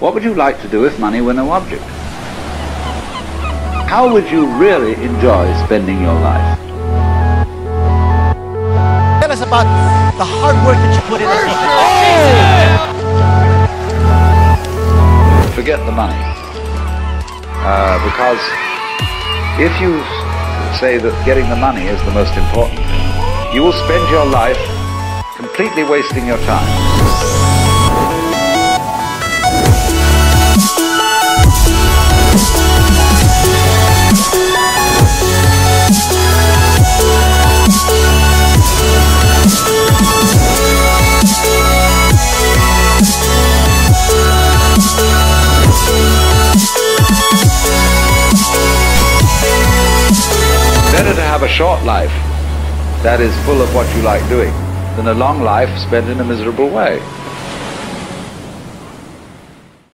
What would you like to do if money were no object? How would you really enjoy spending your life? Tell us about the hard work that you put in. Forget the money. Uh, because if you say that getting the money is the most important thing, you will spend your life completely wasting your time. Better to have a short life that is full of what you like doing than a long life spent in a miserable way.